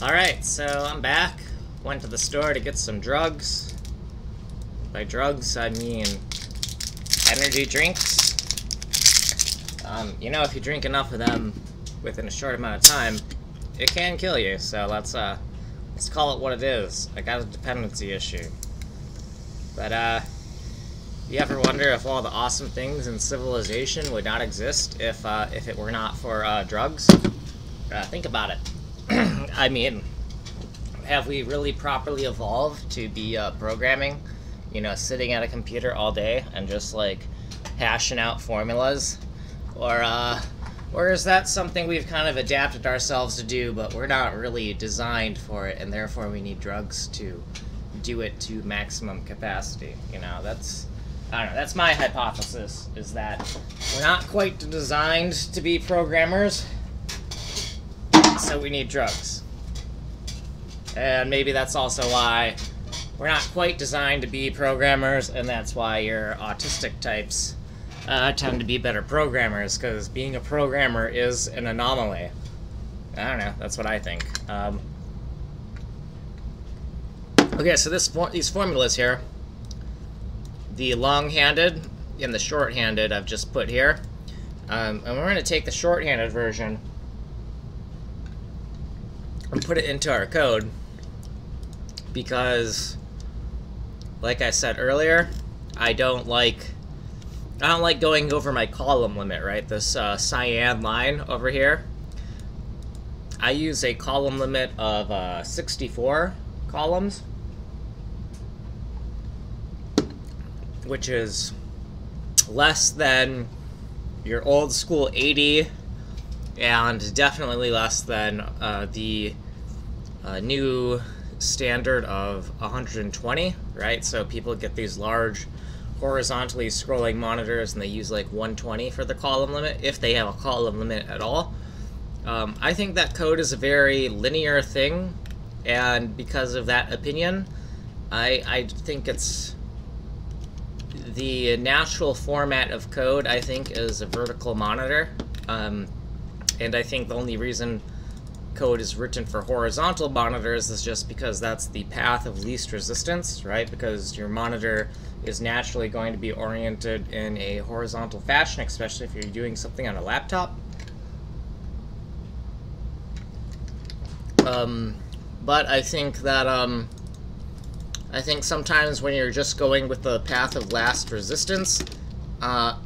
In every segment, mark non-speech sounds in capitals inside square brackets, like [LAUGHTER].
Alright, so I'm back. Went to the store to get some drugs. By drugs, I mean energy drinks. Um, you know, if you drink enough of them within a short amount of time, it can kill you. So let's uh, let's call it what it is. I got a dependency issue. But uh, you ever wonder if all the awesome things in civilization would not exist if uh, if it were not for uh, drugs? Uh, think about it. [CLEARS THROAT] I mean, have we really properly evolved to be uh, programming? You know, sitting at a computer all day and just like hashing out formulas, or uh, or is that something we've kind of adapted ourselves to do, but we're not really designed for it, and therefore we need drugs to do it to maximum capacity? You know, that's I don't know. That's my hypothesis. Is that we're not quite designed to be programmers, so we need drugs. And maybe that's also why we're not quite designed to be programmers, and that's why your autistic types uh, tend to be better programmers, because being a programmer is an anomaly. I don't know, that's what I think. Um, okay, so this for these formulas here, the long-handed and the short-handed I've just put here. Um, and we're going to take the short-handed version and put it into our code because like I said earlier I don't like I don't like going over my column limit right? This uh, cyan line over here. I use a column limit of uh, 64 columns which is less than your old school 80 and definitely less than uh, the uh, new standard of 120, right? So people get these large horizontally scrolling monitors and they use like 120 for the column limit, if they have a column limit at all. Um, I think that code is a very linear thing, and because of that opinion, I, I think it's the natural format of code, I think, is a vertical monitor. Um, and I think the only reason code is written for horizontal monitors is just because that's the path of least resistance, right? Because your monitor is naturally going to be oriented in a horizontal fashion, especially if you're doing something on a laptop. Um, but I think that, um, I think sometimes when you're just going with the path of last resistance, uh,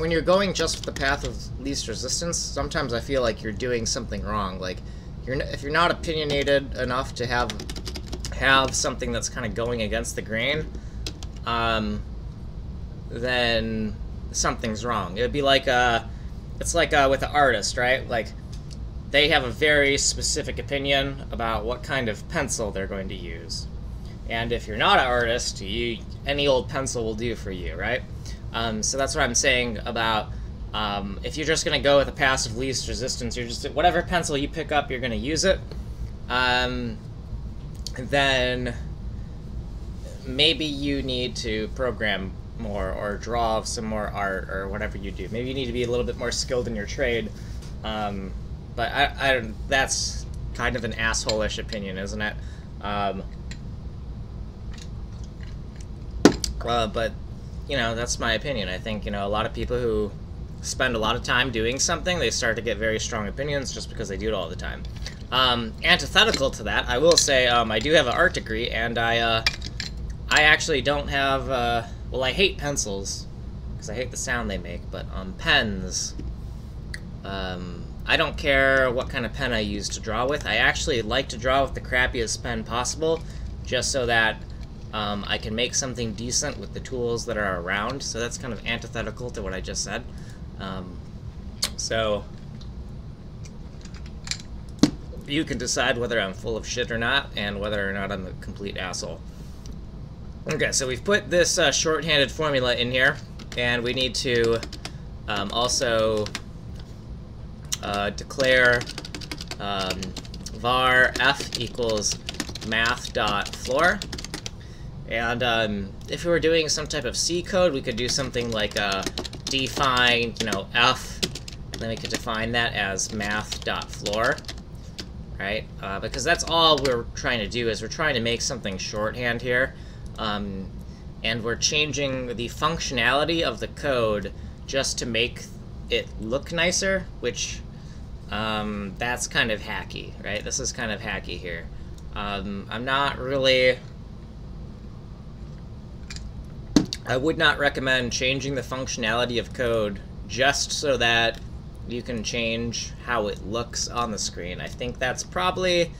when you're going just the path of least resistance, sometimes I feel like you're doing something wrong. Like, you're if you're not opinionated enough to have have something that's kind of going against the grain, um, then something's wrong. It would be like uh, it's like uh, with an artist, right? Like, they have a very specific opinion about what kind of pencil they're going to use. And if you're not an artist, you any old pencil will do for you, right? Um, so that's what I'm saying about um, if you're just going to go with a passive least resistance, you're just whatever pencil you pick up, you're going to use it. Um, then maybe you need to program more or draw some more art or whatever you do. Maybe you need to be a little bit more skilled in your trade. Um, but I, I, don't that's kind of an asshole-ish opinion, isn't it? Um, uh, but you know, that's my opinion. I think, you know, a lot of people who spend a lot of time doing something, they start to get very strong opinions just because they do it all the time. Um, antithetical to that, I will say um, I do have an art degree, and I, uh, I actually don't have, uh, well, I hate pencils, because I hate the sound they make, but um, pens, um, I don't care what kind of pen I use to draw with. I actually like to draw with the crappiest pen possible, just so that um, I can make something decent with the tools that are around, so that's kind of antithetical to what I just said. Um, so, you can decide whether I'm full of shit or not, and whether or not I'm a complete asshole. Okay, so we've put this uh, shorthanded formula in here, and we need to um, also uh, declare um, var f equals math.floor. And um, if we were doing some type of C code, we could do something like uh, define, you know, f, and then we could define that as math.floor, right? Uh, because that's all we're trying to do is we're trying to make something shorthand here. Um, and we're changing the functionality of the code just to make it look nicer, which um, that's kind of hacky, right? This is kind of hacky here. Um, I'm not really... I would not recommend changing the functionality of code just so that you can change how it looks on the screen. I think that's probably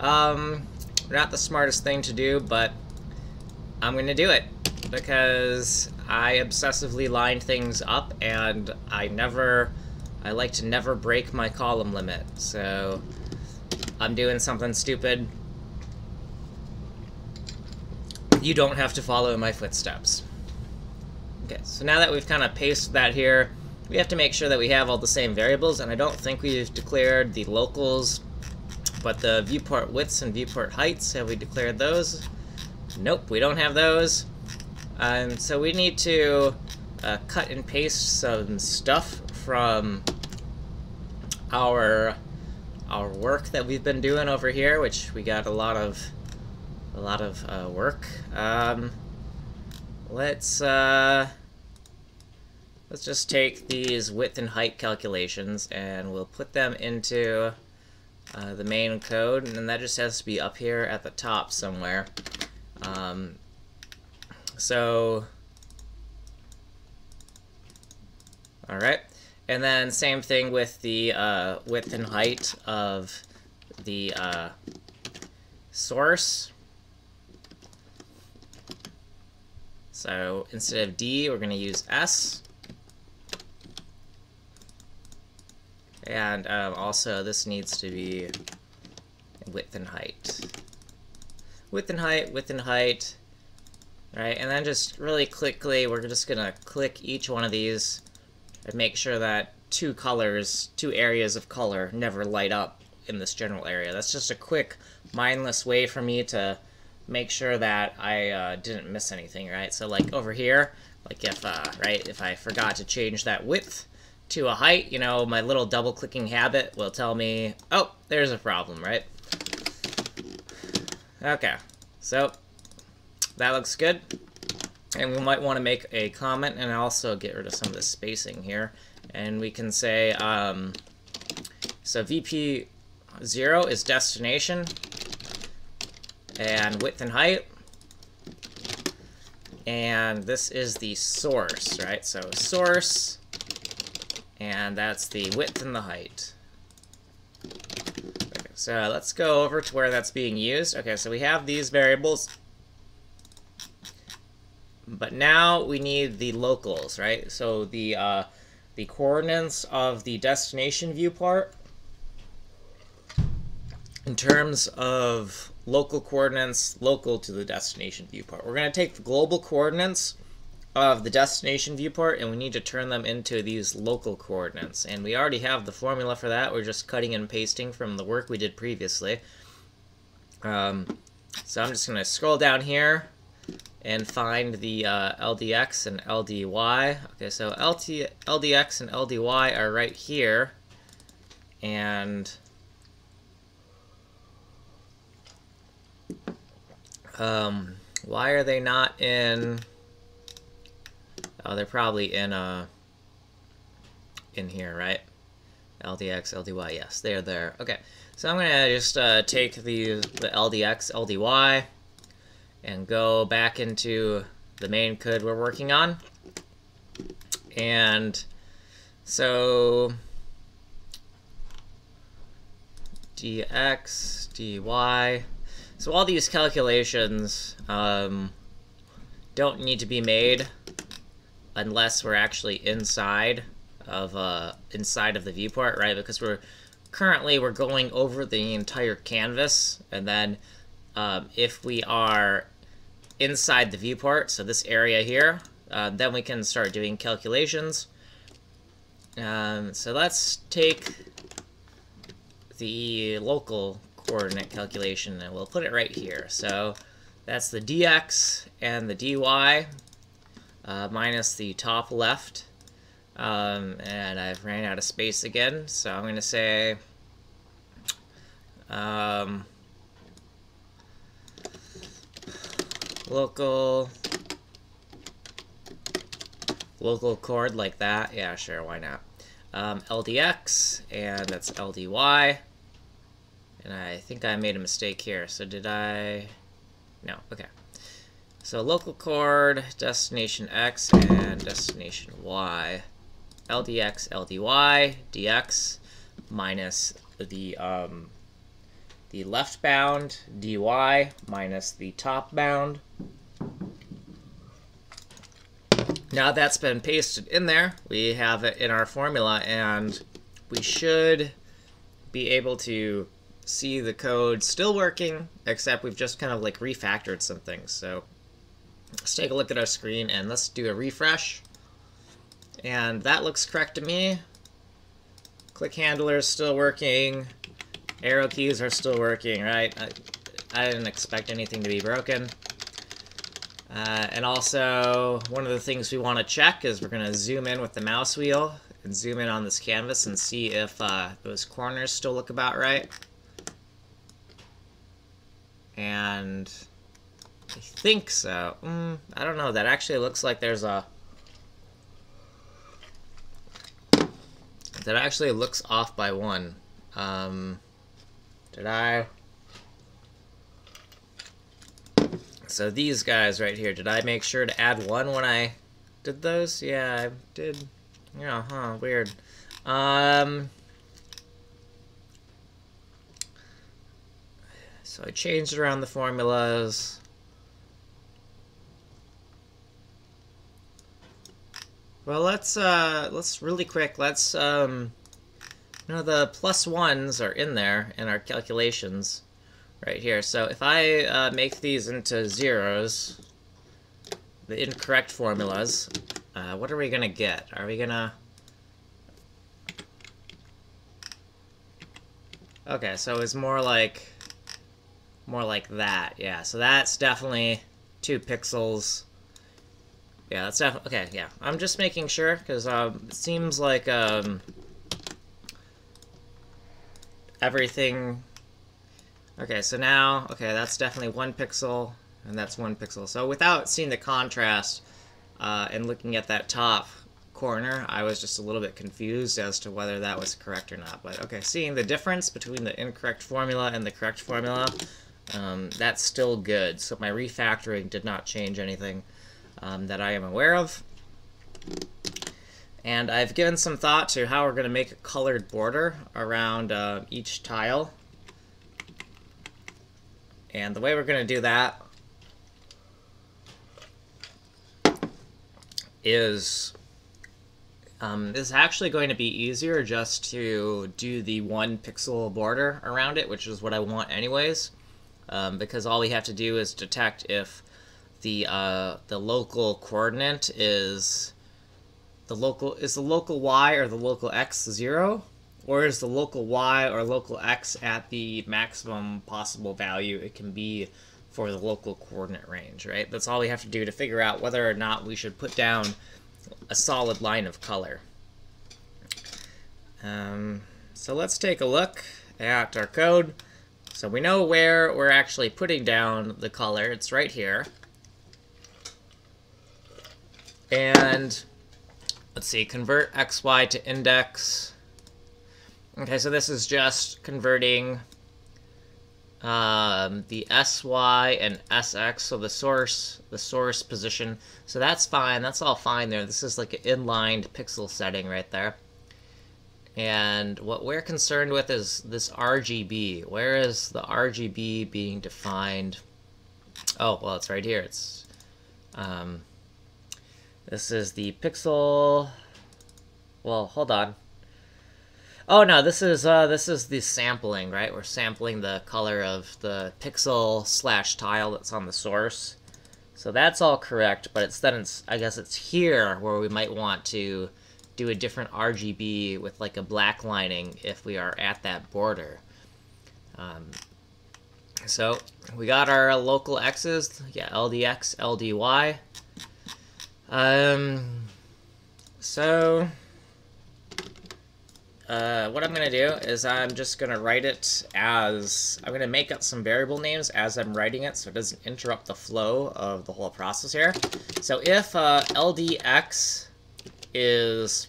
um, not the smartest thing to do, but I'm going to do it because I obsessively line things up and I never, I like to never break my column limit. So I'm doing something stupid. You don't have to follow in my footsteps. Okay, so now that we've kind of pasted that here, we have to make sure that we have all the same variables, and I don't think we've declared the locals, but the viewport widths and viewport heights, have we declared those? Nope, we don't have those. Um, so we need to uh, cut and paste some stuff from our our work that we've been doing over here, which we got a lot of a lot of uh, work. Um, let's uh, let's just take these width and height calculations and we'll put them into uh, the main code, and that just has to be up here at the top somewhere. Um, so, all right. And then same thing with the uh, width and height of the uh, source. So instead of D, we're going to use S. And um, also, this needs to be width and height. Width and height, width and height. Right, and then just really quickly, we're just gonna click each one of these and make sure that two colors, two areas of color never light up in this general area. That's just a quick, mindless way for me to make sure that I uh, didn't miss anything, right? So like over here, like if, uh, right, if I forgot to change that width to a height, you know, my little double clicking habit will tell me, oh, there's a problem, right? Okay, so that looks good. And we might want to make a comment and also get rid of some of the spacing here. And we can say, um, so VP0 is destination, and width and height. And this is the source, right? So source, and that's the width and the height. Okay, so let's go over to where that's being used. Okay, so we have these variables but now we need the locals, right? So the uh, the coordinates of the destination viewport in terms of local coordinates local to the destination viewport. We're going to take the global coordinates of the destination viewport and we need to turn them into these local coordinates. And we already have the formula for that. We're just cutting and pasting from the work we did previously. Um, so I'm just going to scroll down here and find the uh, LDX and LDY. Okay, so LT, LDX and LDY are right here. And um, why are they not in... Oh, they're probably in uh, in here, right? LDX, LDY, yes, they're there. Okay, so I'm gonna just uh, take the the LDX, LDY, and go back into the main code we're working on. And so dx, dy. So all these calculations um, don't need to be made unless we're actually inside of uh, inside of the viewport, right? Because we're currently we're going over the entire canvas, and then um, if we are inside the viewport, so this area here, uh, then we can start doing calculations. Um, so let's take the local coordinate calculation and we'll put it right here. So that's the dx and the dy uh, minus the top left. Um, and I've ran out of space again, so I'm going to say Um, local local chord like that. Yeah, sure, why not? Um, LDX, and that's LDY. And I think I made a mistake here. So did I... No, okay. So local chord, destination X, and destination Y. LDX, LDY, DX, minus the, um, the left bound, DY, minus the top bound. Now that's been pasted in there, we have it in our formula, and we should be able to see the code still working, except we've just kind of like refactored some things. So let's take a look at our screen and let's do a refresh. And that looks correct to me. Click handler is still working. Arrow keys are still working, right? I, I didn't expect anything to be broken. Uh, and also, one of the things we want to check is we're going to zoom in with the mouse wheel and zoom in on this canvas and see if uh, those corners still look about right. And I think so. Mm, I don't know. That actually looks like there's a... That actually looks off by one. Um, did I... So these guys right here, did I make sure to add one when I did those? Yeah, I did. Yeah, huh, weird. Um, So I changed around the formulas. Well, let's, uh, let's really quick, let's, um, you know, the plus ones are in there in our calculations right here. So if I uh, make these into zeros, the incorrect formulas, uh, what are we going to get? Are we going to... Okay, so it's more like more like that. Yeah, so that's definitely two pixels. Yeah, that's definitely... Okay, yeah. I'm just making sure, because um, it seems like um, everything... Okay, so now... Okay, that's definitely one pixel, and that's one pixel. So without seeing the contrast uh, and looking at that top corner, I was just a little bit confused as to whether that was correct or not. But okay, seeing the difference between the incorrect formula and the correct formula, um, that's still good. So my refactoring did not change anything um, that I am aware of. And I've given some thought to how we're going to make a colored border around uh, each tile. And the way we're going to do that is um, this is actually going to be easier just to do the one pixel border around it, which is what I want anyways um, because all we have to do is detect if the uh, the local coordinate is the local is the local y or the local x zero, or is the local y or local x at the maximum possible value it can be for the local coordinate range, right? That's all we have to do to figure out whether or not we should put down a solid line of color. Um, so let's take a look at our code. So we know where we're actually putting down the color. It's right here. And let's see, convert xy to index. Okay, so this is just converting um, the sy and sx, so the source, the source position. So that's fine. That's all fine there. This is like an inlined pixel setting right there. And what we're concerned with is this RGB. Where is the RGB being defined? Oh, well, it's right here. It's um, This is the pixel... Well, hold on. Oh no, this is uh, this is the sampling, right? We're sampling the color of the pixel slash tile that's on the source. So that's all correct, but it's then it's I guess it's here where we might want to do a different RGB with like a black lining if we are at that border. Um, so we got our local x's, yeah, LDX, LDY. Um, so uh, what I'm going to do is I'm just going to write it as... I'm going to make up some variable names as I'm writing it so it doesn't interrupt the flow of the whole process here. So if uh, LDX is...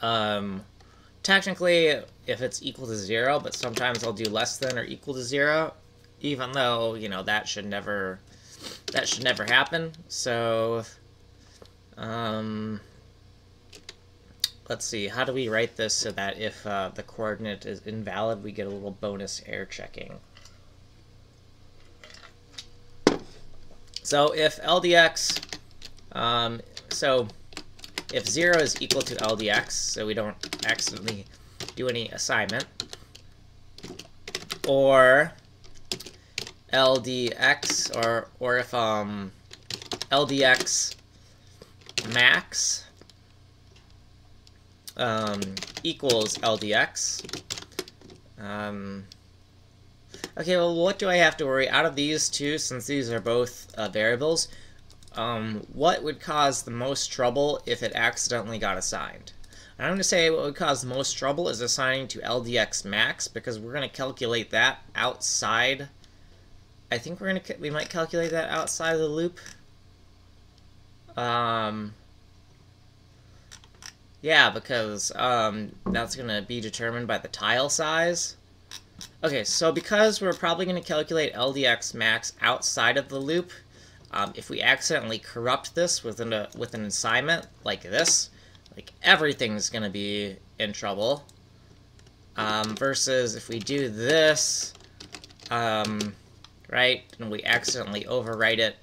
Um, technically, if it's equal to 0, but sometimes I'll do less than or equal to 0, even though, you know, that should never... That should never happen. So... Um let's see, how do we write this so that if uh, the coordinate is invalid, we get a little bonus error checking? So if LDX, um, so if 0 is equal to LDX, so we don't accidentally do any assignment, or LDX, or, or if um, LDX max um, equals LDX. Um, okay, well, what do I have to worry? Out of these two, since these are both uh, variables, um, what would cause the most trouble if it accidentally got assigned? And I'm going to say what would cause the most trouble is assigning to LDX max, because we're going to calculate that outside. I think we're going to, we might calculate that outside of the loop. Um, yeah, because um, that's going to be determined by the tile size. Okay, so because we're probably going to calculate LDX max outside of the loop, um, if we accidentally corrupt this with an, with an assignment like this, like everything's going to be in trouble. Um, versus if we do this, um, right, and we accidentally overwrite it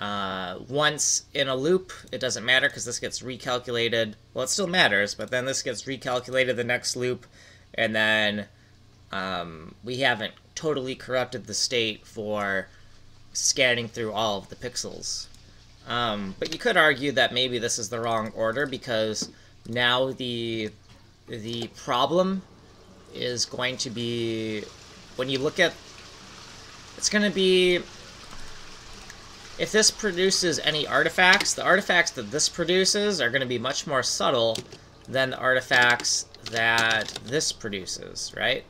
uh, once in a loop, it doesn't matter because this gets recalculated. Well, it still matters, but then this gets recalculated the next loop, and then um, we haven't totally corrupted the state for scanning through all of the pixels. Um, but you could argue that maybe this is the wrong order because now the the problem is going to be when you look at it's going to be if this produces any artifacts, the artifacts that this produces are going to be much more subtle than the artifacts that this produces, right?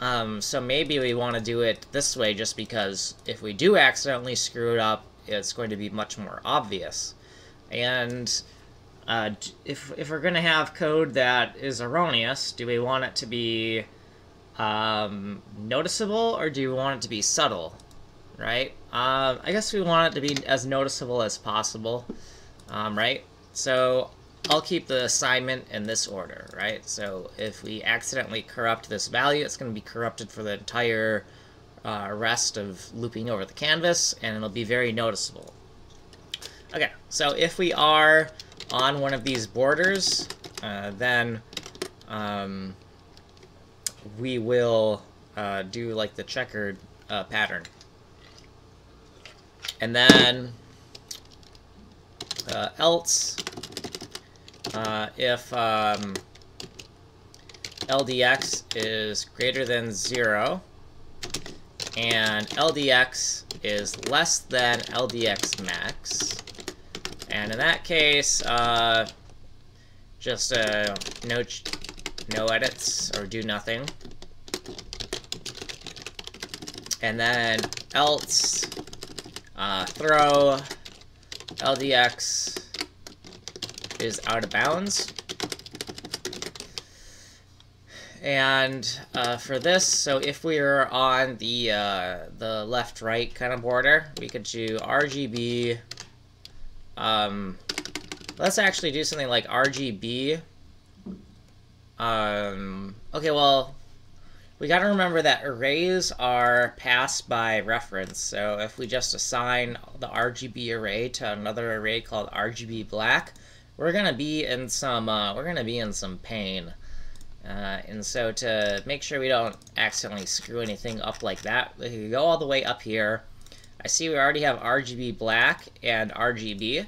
Um, so maybe we want to do it this way just because if we do accidentally screw it up, it's going to be much more obvious. And uh, if, if we're going to have code that is erroneous, do we want it to be um, noticeable or do we want it to be subtle? Right? Um, I guess we want it to be as noticeable as possible, um, right? So I'll keep the assignment in this order, right? So if we accidentally corrupt this value, it's going to be corrupted for the entire uh, rest of looping over the canvas, and it'll be very noticeable. Okay, so if we are on one of these borders, uh, then um, we will uh, do like the checkered uh, pattern. And then uh, else uh, if um, LDX is greater than 0 and LDX is less than LDX max. And in that case, uh, just uh, no, no edits or do nothing. And then else uh, throw LDX is out of bounds. And uh, for this, so if we are on the uh, the left-right kind of border, we could do RGB. Um, let's actually do something like RGB. Um, okay, well, we got to remember that arrays are passed by reference, so if we just assign the RGB array to another array called RGB black, we're gonna be in some uh, we're gonna be in some pain. Uh, and so to make sure we don't accidentally screw anything up like that, we can go all the way up here. I see we already have RGB black and RGB.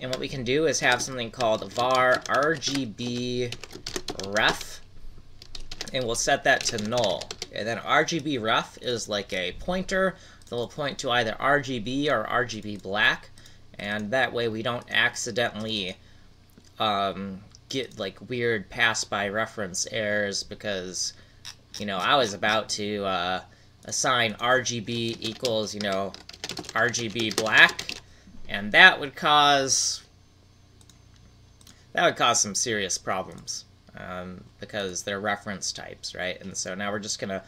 And what we can do is have something called var RGB ref and we'll set that to null. And then RGB ref is like a pointer. That will point to either RGB or RGB black, and that way we don't accidentally um, get like weird pass by reference errors because you know I was about to uh, assign RGB equals you know RGB black. And that would cause that would cause some serious problems um, because they're reference types right and so now we're just gonna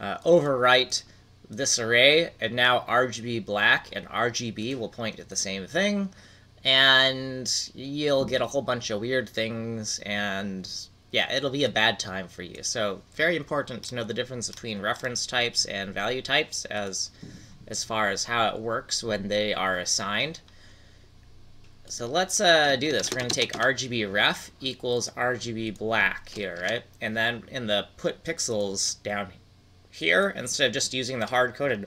uh, overwrite this array and now RGB black and RGB will point at the same thing and you'll get a whole bunch of weird things and yeah, it'll be a bad time for you. So very important to know the difference between reference types and value types as as far as how it works when they are assigned. So let's uh, do this. We're going to take RGB ref equals RGB black here, right? And then in the put pixels down here, instead of just using the hard-coded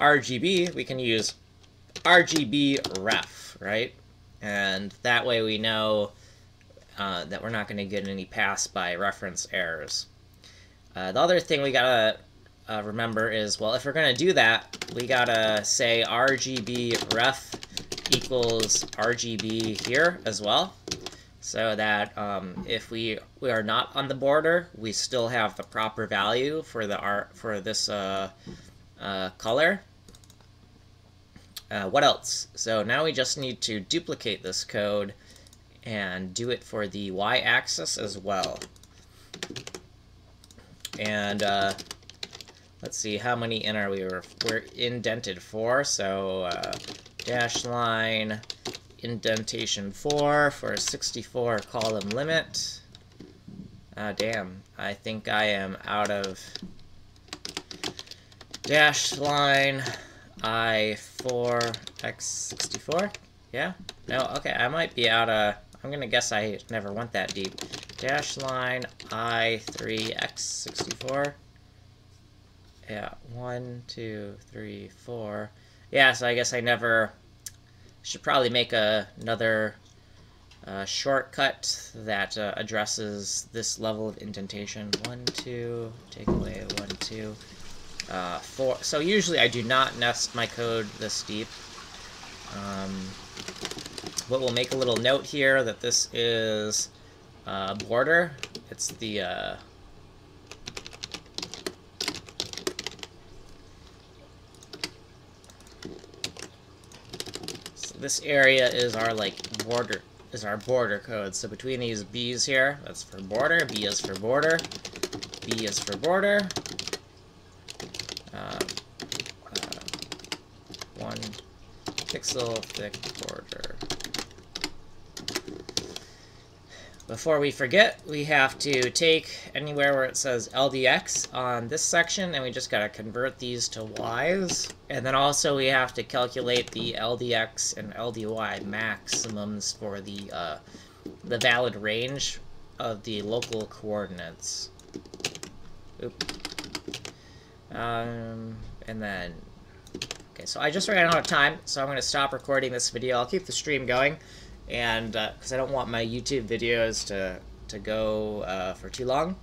RGB, we can use RGB ref, right? and that way we know uh, that we're not going to get any pass by reference errors. Uh, the other thing we gotta uh, remember is, well, if we're going to do that, we gotta say RGB ref equals RGB here as well, so that um, if we we are not on the border, we still have the proper value for the art for this uh, uh, color. Uh, what else? So now we just need to duplicate this code and do it for the y-axis as well. And uh, let's see, how many in are we? We're, we're indented for, so uh, dash line indentation 4 for a 64 column limit. Ah, damn. I think I am out of dash line I4 X64? Yeah? No, okay, I might be out of... I'm gonna guess I never went that deep. Dash line I3 X64. Yeah, one, two, three, four. Yeah, so I guess I never... Should probably make a, another uh, shortcut that uh, addresses this level of indentation. One, two, take away one, two uh, four. So usually I do not nest my code this deep. Um, but we'll make a little note here that this is uh, border. It's the this area is our like border is our border code. So between these B's here, that's for border. B is for border. B is for border. Um, uh, one pixel thick border. Before we forget, we have to take anywhere where it says LDX on this section, and we just gotta convert these to Ys. And then also we have to calculate the LDX and LDY maximums for the, uh, the valid range of the local coordinates. Oop. Um, and then, okay, so I just ran out of time, so I'm going to stop recording this video. I'll keep the stream going, and because uh, I don't want my YouTube videos to to go uh, for too long.